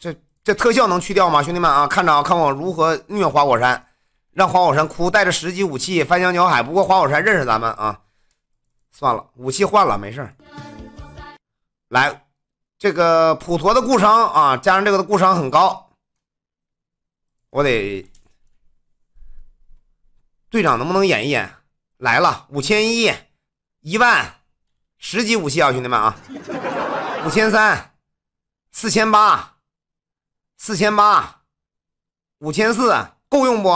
这这特效能去掉吗？兄弟们啊，看着啊，看我如何虐花果山，让花果山哭，带着十级武器翻江搅海。不过花果山认识咱们啊，算了，武器换了，没事来，这个普陀的固伤啊，加上这个的固伤很高，我得队长能不能演一演？来了，五千一，一万，十级武器啊，兄弟们啊，五千三，四千八，四千八，五千四，够用不？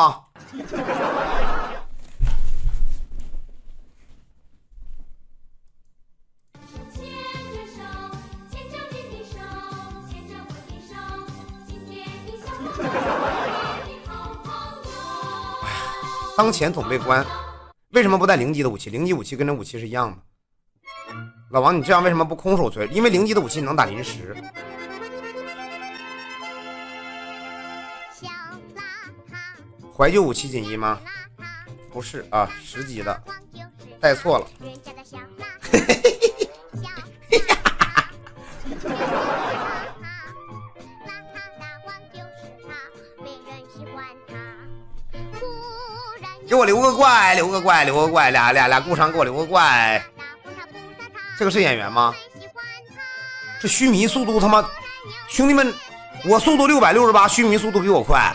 当前总被关，为什么不带零级的武器？零级武器跟这武器是一样的。老王，你这样为什么不空手锤？因为零级的武器能打临时。怀旧武器锦衣吗？不是啊，十级的，带错了。给我留个怪，留个怪，留个怪，俩俩俩故伤，给我留个怪。这个是演员吗？这须弥速度他妈，兄弟们，我速度六百六十八，须弥速度比我快。